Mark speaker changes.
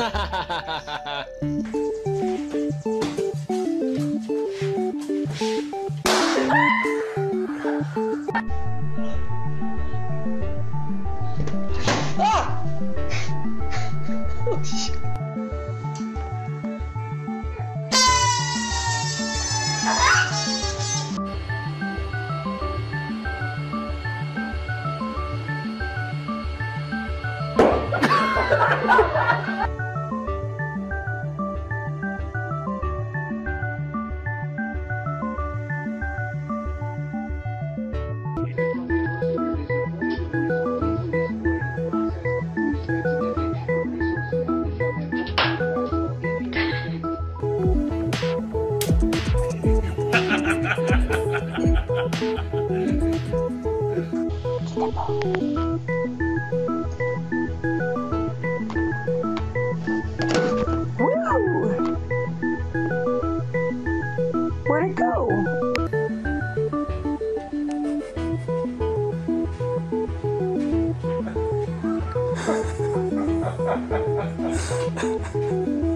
Speaker 1: 哈哈哈哈
Speaker 2: 哈哈！
Speaker 3: ！Woo! Where'd it go?